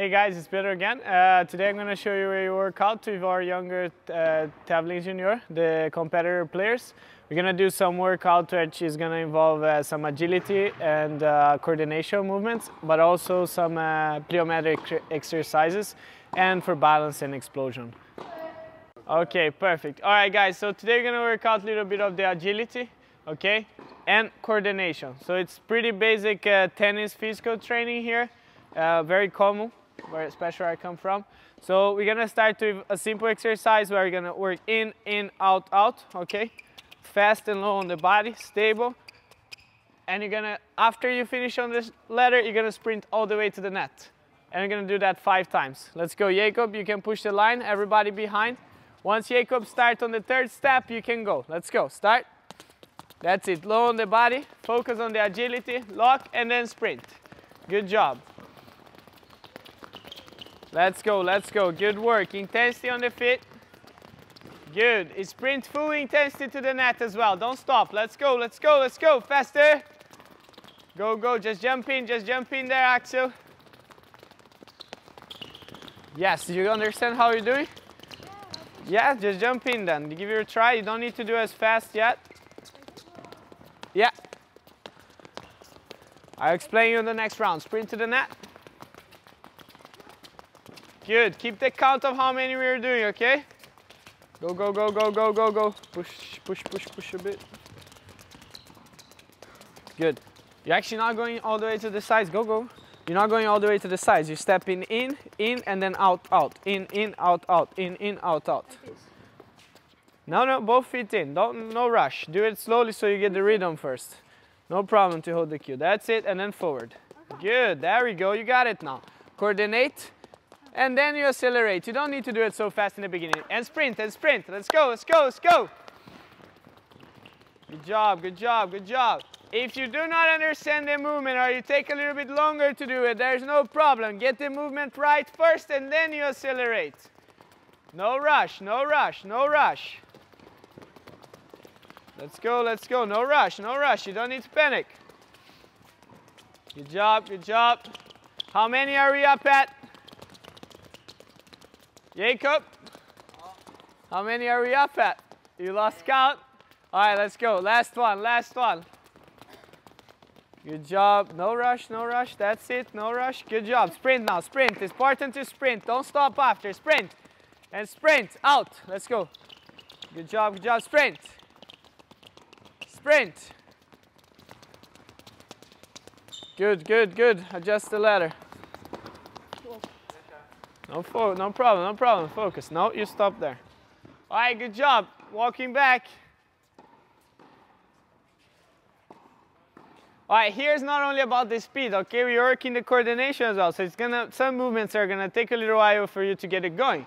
Hey guys, it's Pedro again. Uh, today I'm going to show you a workout to our younger uh, Tavlin Junior, the competitor players. We're going to do some workout which is going to involve uh, some agility and uh, coordination movements, but also some uh, plyometric exercises and for balance and explosion. Okay, perfect. All right guys, so today we're going to work out a little bit of the agility, okay, and coordination. So it's pretty basic uh, tennis physical training here, very common where especially where I come from. So we're gonna start with a simple exercise where we're gonna work in, in, out, out, okay? Fast and low on the body, stable. And you're gonna, after you finish on this ladder, you're gonna sprint all the way to the net. And you're gonna do that five times. Let's go, Jacob, you can push the line, everybody behind. Once Jacob starts on the third step, you can go. Let's go, start. That's it, low on the body, focus on the agility, lock, and then sprint. Good job. Let's go, let's go. Good work. Intensity on the feet. Good. Sprint full intensity to the net as well. Don't stop. Let's go, let's go, let's go. Faster. Go, go. Just jump in, just jump in there, Axel. Yes, do you understand how you're doing? Yeah, just jump in then. Give it a try. You don't need to do as fast yet. Yeah. I'll explain you in the next round. Sprint to the net. Good. Keep the count of how many we're doing, okay? Go, go, go, go, go, go, go. Push, push, push, push a bit. Good. You're actually not going all the way to the sides. Go, go. You're not going all the way to the sides. You're stepping in, in, and then out, out. In, in, out, out. In, in, out, out. No, no, both feet in. Don't, no rush. Do it slowly so you get the rhythm first. No problem to hold the cue. That's it, and then forward. Good. There we go. You got it now. Coordinate and then you accelerate. You don't need to do it so fast in the beginning. And sprint, and sprint. Let's go, let's go, let's go. Good job, good job, good job. If you do not understand the movement or you take a little bit longer to do it, there's no problem. Get the movement right first and then you accelerate. No rush, no rush, no rush. Let's go, let's go. No rush, no rush. You don't need to panic. Good job, good job. How many are we up at? Jacob, how many are we up at? You lost count? All right, let's go. Last one, last one. Good job. No rush, no rush. That's it. No rush. Good job. Sprint now. Sprint. It's important to sprint. Don't stop after. Sprint. And sprint. Out. Let's go. Good job. Good job. Sprint. Sprint. Good, good, good. Adjust the ladder. No, no problem, no problem. Focus. No, you stop there. All right, good job. Walking back. All right, here's not only about the speed, okay? We're working the coordination as well. So it's gonna, some movements are gonna take a little while for you to get it going.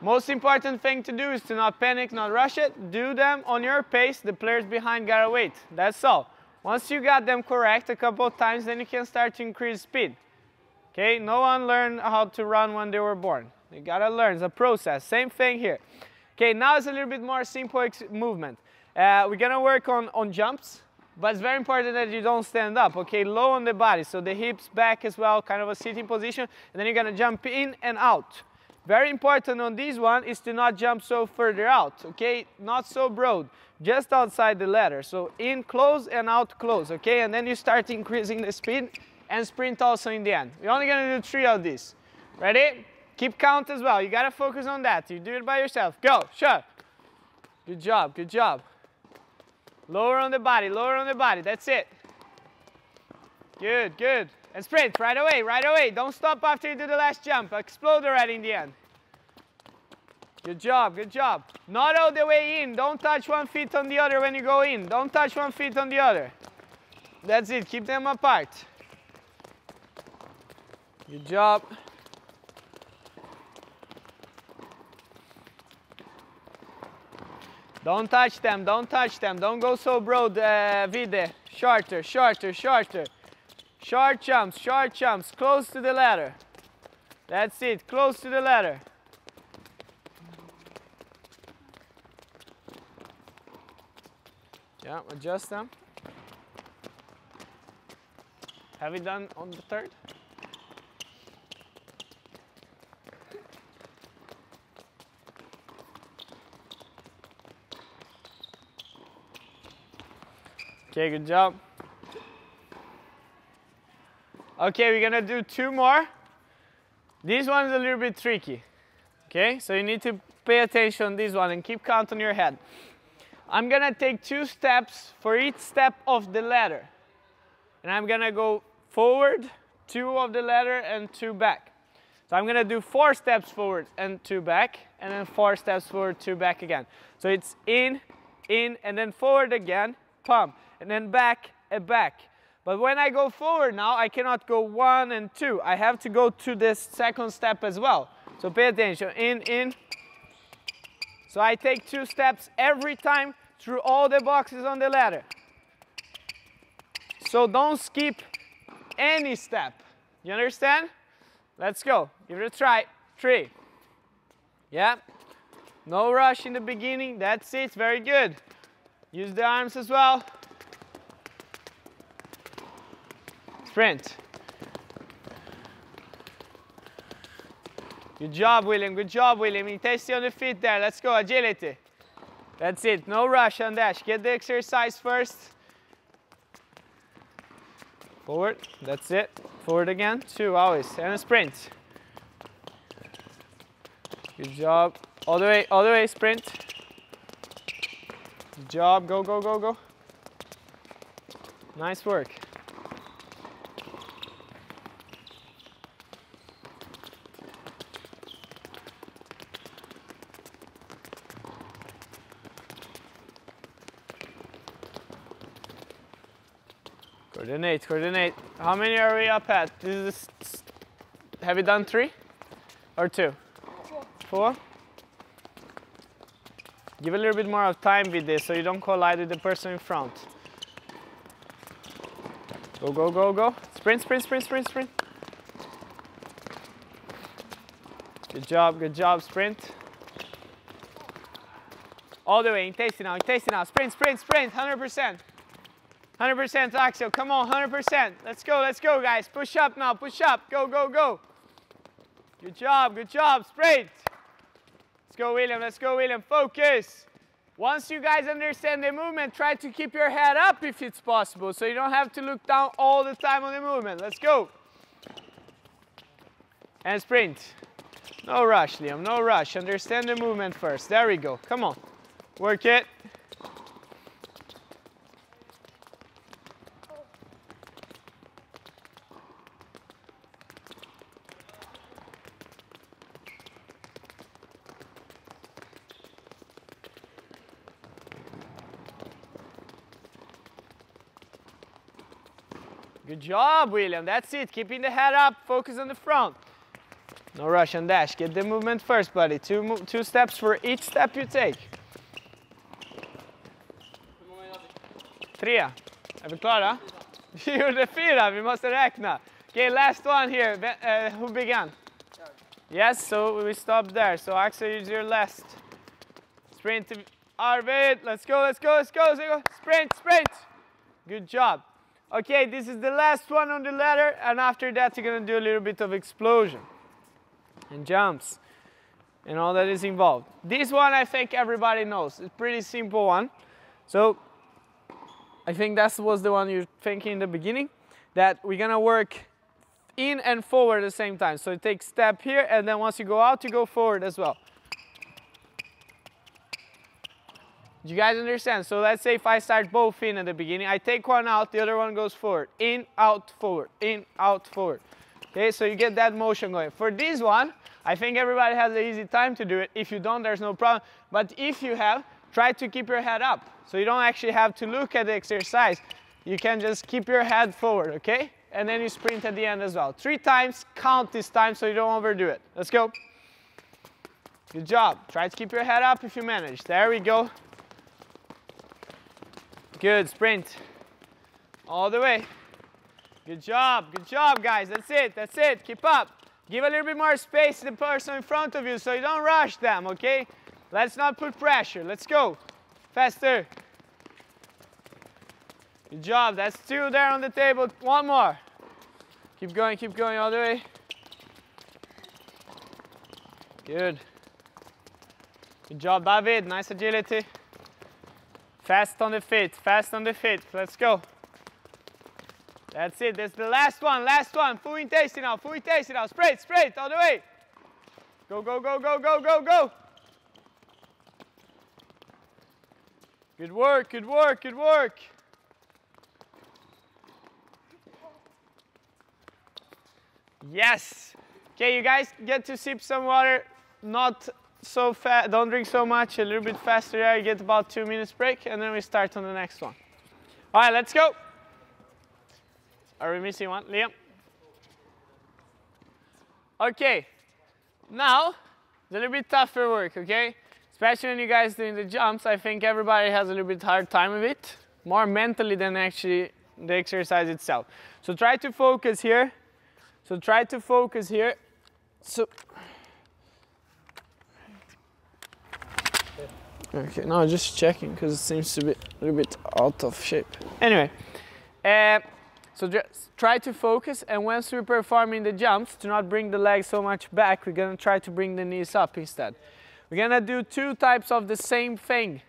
Most important thing to do is to not panic, not rush it. Do them on your pace. The players behind gotta wait. That's all. Once you got them correct a couple of times, then you can start to increase speed. Okay, no one learned how to run when they were born. You gotta learn, it's a process. Same thing here. Okay, now it's a little bit more simple movement. Uh, we're gonna work on, on jumps, but it's very important that you don't stand up, okay? Low on the body, so the hips back as well, kind of a sitting position, and then you're gonna jump in and out. Very important on this one is to not jump so further out, okay? Not so broad, just outside the ladder. So in close and out close, okay? And then you start increasing the speed and sprint also in the end. We're only gonna do three of these. Ready? Keep count as well. You gotta focus on that. You do it by yourself. Go, sure. Good job, good job. Lower on the body, lower on the body. That's it. Good, good. And sprint right away, right away. Don't stop after you do the last jump. Explode already in the end. Good job, good job. Not all the way in. Don't touch one feet on the other when you go in. Don't touch one feet on the other. That's it. Keep them apart. Good job. Don't touch them, don't touch them. Don't go so broad, uh, Vide. Shorter, shorter, shorter. Short jumps, short jumps, close to the ladder. That's it, close to the ladder. Yeah, adjust them. Have you done on the third? Okay, good job. Okay, we're gonna do two more. This one is a little bit tricky. Okay, so you need to pay attention on this one and keep count on your head. I'm gonna take two steps for each step of the ladder. And I'm gonna go forward, two of the ladder and two back. So I'm gonna do four steps forward and two back, and then four steps forward, two back again. So it's in, in, and then forward again, pump, and then back and back. But when I go forward now, I cannot go one and two. I have to go to this second step as well. So pay attention, in, in. So I take two steps every time through all the boxes on the ladder. So don't skip any step. You understand? Let's go. Give it a try. Three. Yeah. No rush in the beginning. That's it. Very good. Use the arms as well. Sprint. Good job, William. Good job, William. Intensity on the feet there. Let's go. Agility. That's it. No rush on dash. Get the exercise first. Forward. That's it. Forward again. Two always. And a sprint. Good job. All the way. All the way. Sprint. Good job. Go, go, go, go. Nice work. Coordinate, coordinate. How many are we up at? This is, have you done three or two? Four. Four? Give a little bit more of time with this so you don't collide with the person in front. Go, go, go, go. Sprint, sprint, sprint, sprint, sprint. Good job, good job, sprint. All the way, intensity now, intensity now. Sprint, sprint, sprint, 100%. 100% Axel, come on, 100%. Let's go, let's go, guys. Push up now, push up. Go, go, go. Good job, good job. Sprint. Let's go, William, let's go, William. Focus. Once you guys understand the movement, try to keep your head up if it's possible, so you don't have to look down all the time on the movement. Let's go. And sprint. No rush, Liam, no rush. Understand the movement first. There we go. Come on. Work it. Job, William. That's it. Keeping the head up. Focus on the front. No rush and dash. Get the movement first, buddy. Two, two steps for each step you take. Tre. Är vi klara? Vi gjorde fyra. Vi måste räkna. Okay, last one here. Uh, who began? Yes, so we stop there. So Axel, use your last. Sprint to Arvid. Let's go, let's go, let's go, let's go. Sprint, sprint. Good job. Okay, this is the last one on the ladder, and after that you're gonna do a little bit of explosion and jumps and all that is involved. This one I think everybody knows. It's pretty simple one. So I think that was the one you're thinking in the beginning, that we're gonna work in and forward at the same time. So you take step here, and then once you go out, you go forward as well. Do you guys understand? So let's say if I start both in at the beginning, I take one out, the other one goes forward. In, out, forward, in, out, forward. Okay, so you get that motion going. For this one, I think everybody has an easy time to do it. If you don't, there's no problem. But if you have, try to keep your head up. So you don't actually have to look at the exercise. You can just keep your head forward, okay? And then you sprint at the end as well. Three times, count this time so you don't overdo it. Let's go. Good job. Try to keep your head up if you manage. There we go. Good, sprint. All the way. Good job, good job, guys. That's it, that's it. Keep up. Give a little bit more space to the person in front of you so you don't rush them, okay? Let's not put pressure. Let's go. Faster. Good job. That's two there on the table. One more. Keep going, keep going all the way. Good. Good job, David. Nice agility. Fast on the feet, fast on the feet. Let's go. That's it. That's the last one, last one. Full intensity now, full intensity now. Straight, straight, all the way. Go, go, go, go, go, go, go. Good work, good work, good work. Yes. Okay, you guys get to sip some water. Not so fast, don't drink so much, a little bit faster there. You get about two minutes break and then we start on the next one. All right, let's go. Are we missing one? Liam? Okay, now it's a little bit tougher work, okay? Especially when you guys doing the jumps, I think everybody has a little bit hard time of it, more mentally than actually the exercise itself. So try to focus here. So try to focus here. So Okay, no, just checking because it seems to be a little bit out of shape. Anyway, uh, so just try to focus and once we're performing the jumps, to not bring the legs so much back, we're gonna try to bring the knees up instead. We're gonna do two types of the same thing,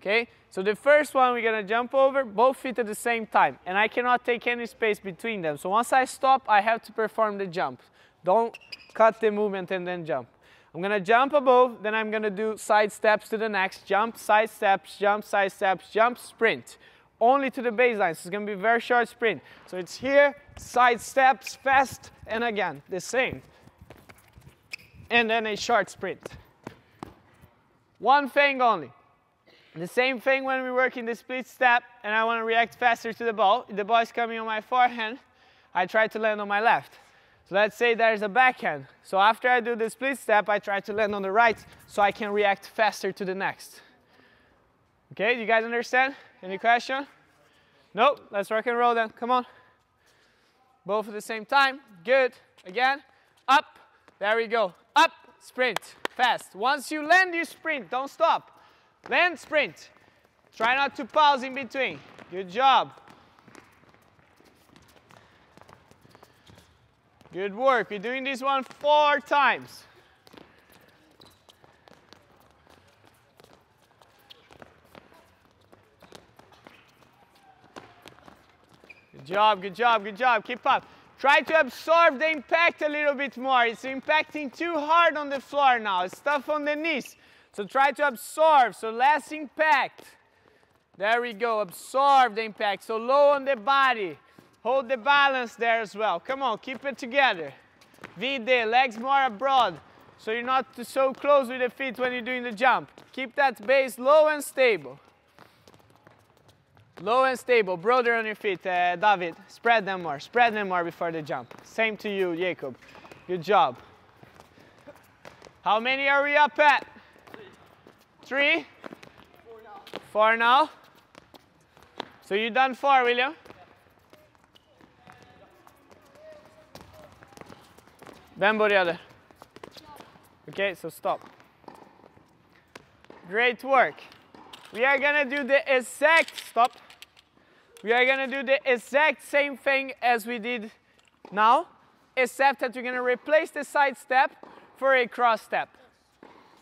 okay? So the first one, we're gonna jump over both feet at the same time and I cannot take any space between them. So once I stop, I have to perform the jump. Don't cut the movement and then jump. I'm gonna jump above, then I'm gonna do side steps to the next, jump, side steps, jump, side steps, jump, sprint. Only to the baseline, so it's gonna be a very short sprint. So it's here, side steps, fast, and again, the same. And then a short sprint. One thing only. The same thing when we work in the split step and I wanna react faster to the ball. The ball is coming on my forehand, I try to land on my left. So let's say there's a backhand. So after I do the split step, I try to land on the right so I can react faster to the next. Okay, you guys understand? Any question? Nope, let's rock and roll then, come on. Both at the same time, good. Again, up, there we go. Up, sprint, fast. Once you land, you sprint, don't stop. Land, sprint. Try not to pause in between. Good job. Good work. We're doing this one four times. Good job, good job, good job. Keep up. Try to absorb the impact a little bit more. It's impacting too hard on the floor now. It's tough on the knees. So try to absorb, so less impact. There we go, absorb the impact. So low on the body. Hold the balance there as well. Come on, keep it together. VD, legs more abroad. So you're not so close with the feet when you're doing the jump. Keep that base low and stable. Low and stable. Broader on your feet, uh, David. Spread them more. Spread them more before the jump. Same to you, Jacob. Good job. How many are we up at? Three? Four now. Four now? So you done four, William? Vem började? Okay, so stop. Great work. We are gonna do the exact, stop. We are gonna do the exact same thing as we did now, except that we're gonna replace the side step for a cross step.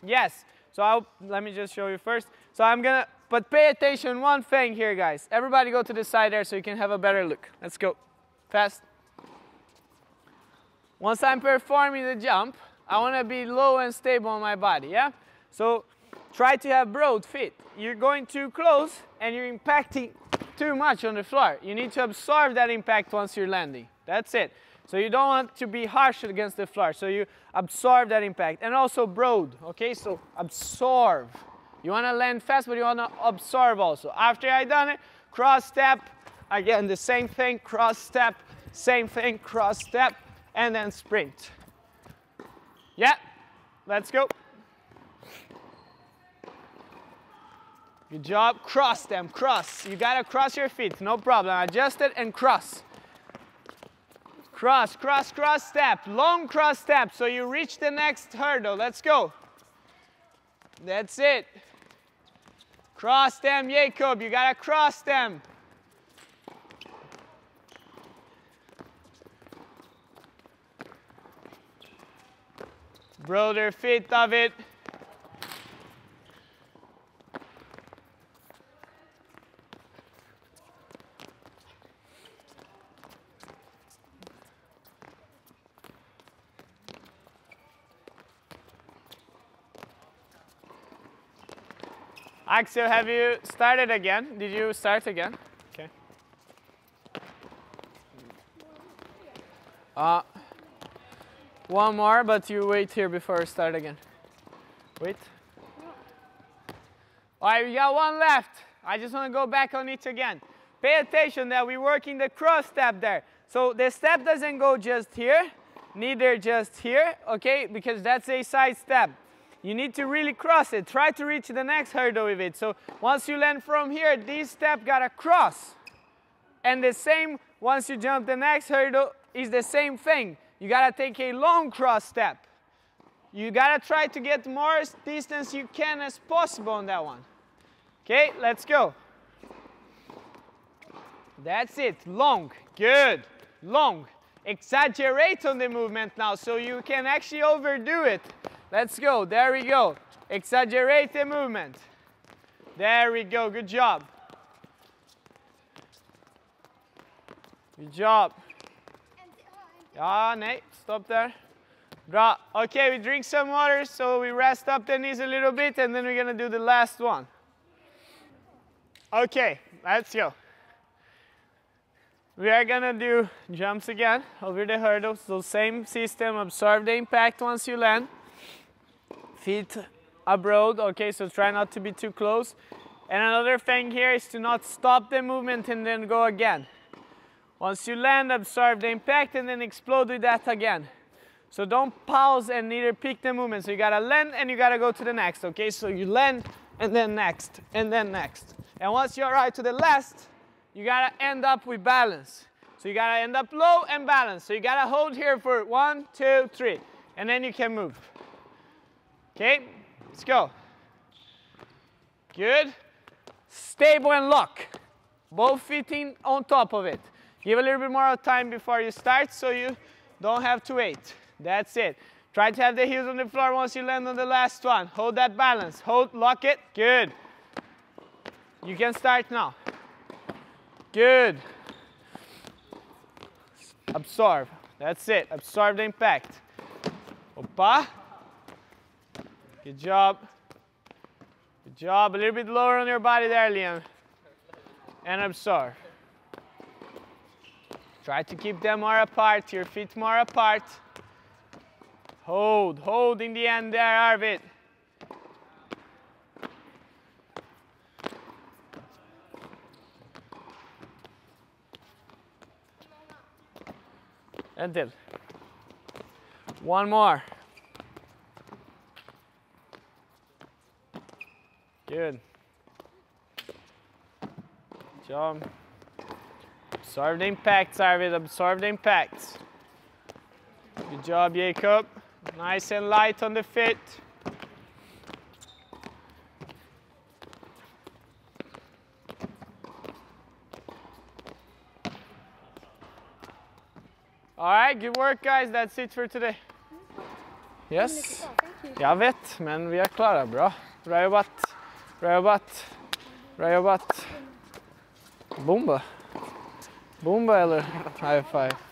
Yes, so I'll, let me just show you first. So I'm gonna, but pay attention one thing here guys. Everybody go to the side there so you can have a better look. Let's go, fast. Once I'm performing the jump, I want to be low and stable on my body, yeah? So try to have broad feet. You're going too close and you're impacting too much on the floor. You need to absorb that impact once you're landing. That's it. So you don't want to be harsh against the floor. So you absorb that impact. And also broad, okay? So absorb. You want to land fast, but you want to absorb also. After I done it, cross step. Again, the same thing, cross step, same thing, cross step and then sprint. Yeah, let's go. Good job. Cross them, cross. You gotta cross your feet, no problem. Adjust it and cross. Cross, cross, cross step. Long cross step so you reach the next hurdle. Let's go. That's it. Cross them, Jacob. You gotta cross them. Broder fifth of it. Axel, have you started again? Did you start again? Okay. Uh, one more, but you wait here before I start again. Wait. All right, we got one left. I just want to go back on it again. Pay attention that we're working the cross step there. So the step doesn't go just here, neither just here, okay? Because that's a side step. You need to really cross it. Try to reach the next hurdle with it. So once you land from here, this step gotta cross. And the same, once you jump the next hurdle, is the same thing. You gotta take a long cross step. You gotta try to get more distance you can as possible on that one. Okay, let's go. That's it, long, good, long. Exaggerate on the movement now so you can actually overdo it. Let's go. There we go. Exaggerate the movement. There we go. Good job. Good job. Ja, nej, stop there. Bra. Okay, we drink some water so we rest up the knees a little bit and then we're gonna do the last one. Okay, let's go. We are gonna do jumps again over the hurdles. So same system, absorb the impact once you land feet abroad, okay, so try not to be too close. And another thing here is to not stop the movement and then go again. Once you land, absorb the impact and then explode with that again. So don't pause and neither pick the movement. So you gotta land and you gotta go to the next, okay? So you land and then next and then next. And once you arrive to the last, you gotta end up with balance. So you gotta end up low and balance. So you gotta hold here for one, two, three, and then you can move. Okay, let's go. Good. Stable and lock. Both feet in on top of it. Give a little bit more time before you start so you don't have to wait. That's it. Try to have the heels on the floor once you land on the last one. Hold that balance. Hold, lock it. Good. You can start now. Good. Absorb. That's it. Absorb the impact. Opa. Good job. Good job. A little bit lower on your body there, Liam. And absorb. Try to keep them more apart, your feet more apart. Hold, hold in the end there, Arvid. Until. One more. Good. Job. Absorb the impacts, Arvid. Absorb the impacts. Good job, Jacob. Nice and light on the feet. All right, good work guys. That's it for today. Yes? Jag vet, men vi är klara. Bra. Bra jobbat. Bra jobbat. Bra jobbat. Bomba. Bomba eller high five?